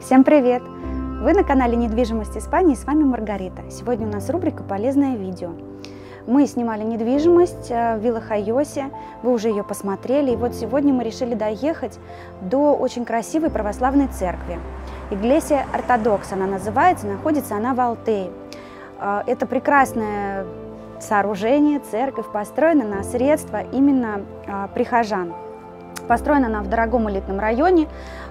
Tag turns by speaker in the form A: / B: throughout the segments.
A: Всем привет! Вы на канале Недвижимость Испании, с вами Маргарита. Сегодня у нас рубрика «Полезное видео». Мы снимали недвижимость э, в Вилла Хайосе, вы уже ее посмотрели, и вот сегодня мы решили доехать до очень красивой православной церкви. Иглесия Ортодокс она называется, находится она в Алтее. Э, это прекрасное сооружение, церковь, построена на средства именно э, прихожан. Построена она в дорогом элитном районе,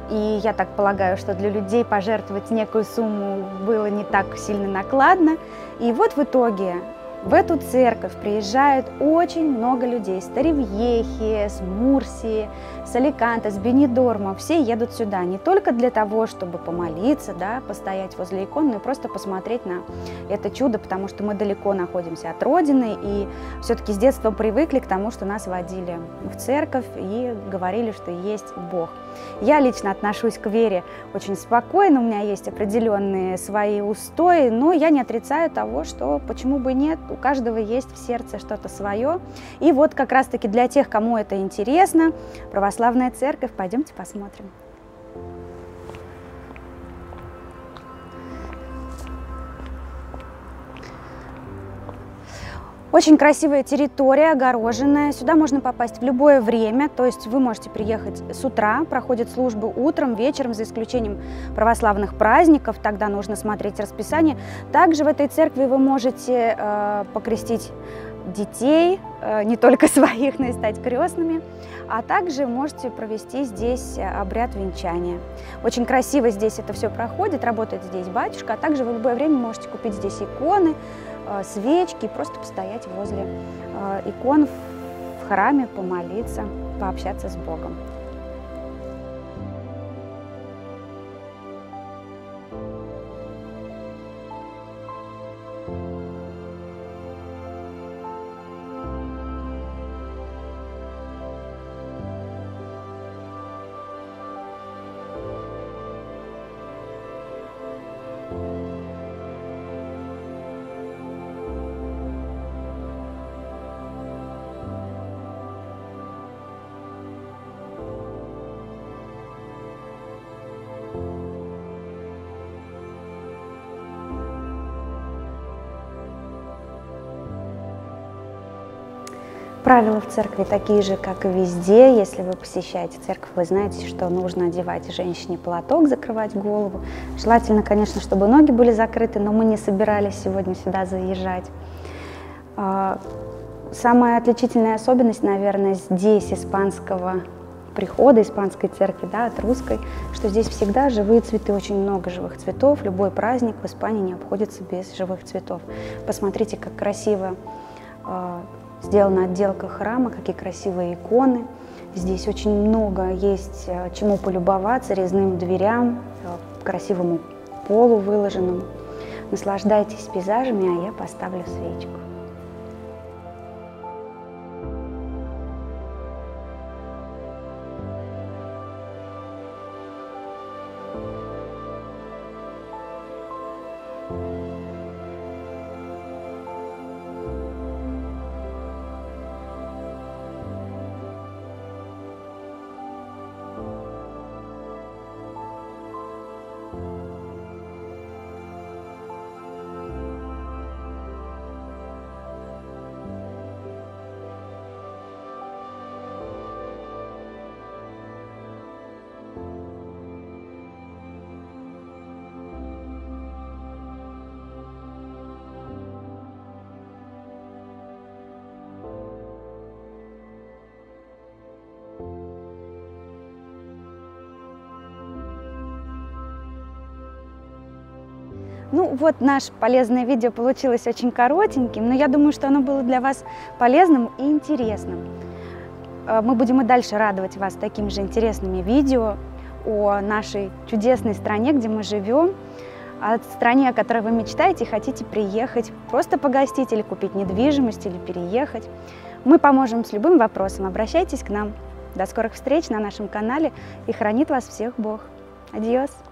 A: и я так полагаю, что для людей пожертвовать некую сумму было не так сильно накладно. И вот в итоге в эту церковь приезжают очень много людей с Таревьехи, с Мурсии, с Аликанта, с Бенедорма. Все едут сюда не только для того, чтобы помолиться, да, постоять возле икон, но и просто посмотреть на это чудо, потому что мы далеко находимся от Родины и все-таки с детства привыкли к тому, что нас водили в церковь и говорили, что есть Бог. Я лично отношусь к вере очень спокойно, у меня есть определенные свои устои, но я не отрицаю того, что почему бы нет, у каждого есть в сердце что-то свое. И вот как раз-таки для тех, кому это интересно, православная церковь, пойдемте посмотрим. Очень красивая территория, огороженная. Сюда можно попасть в любое время, то есть вы можете приехать с утра, проходят службы утром, вечером, за исключением православных праздников, тогда нужно смотреть расписание. Также в этой церкви вы можете э, покрестить детей, э, не только своих, но и стать крестными, а также можете провести здесь обряд венчания. Очень красиво здесь это все проходит, работает здесь батюшка, а также в любое время можете купить здесь иконы, свечки, просто постоять возле э, икон в храме, помолиться, пообщаться с Богом. Правила в церкви такие же, как и везде. Если вы посещаете церковь, вы знаете, что нужно одевать женщине платок, закрывать голову. Желательно, конечно, чтобы ноги были закрыты, но мы не собирались сегодня сюда заезжать. А, самая отличительная особенность, наверное, здесь испанского прихода, испанской церкви да, от русской, что здесь всегда живые цветы, очень много живых цветов. Любой праздник в Испании не обходится без живых цветов. Посмотрите, как красиво а, Сделана отделка храма, какие красивые иконы. Здесь очень много есть э, чему полюбоваться, резным дверям, э, красивому полу выложенному. Наслаждайтесь пейзажами, а я поставлю свечку. Ну вот наше полезное видео получилось очень коротеньким, но я думаю, что оно было для вас полезным и интересным. Э, мы будем и дальше радовать вас такими же интересными видео о нашей чудесной стране, где мы живем, о стране, о которой вы мечтаете и хотите приехать, просто погостить или купить недвижимость, или переехать. Мы поможем с любым вопросом, обращайтесь к нам. До скорых встреч на нашем канале и хранит вас всех Бог. Адьос!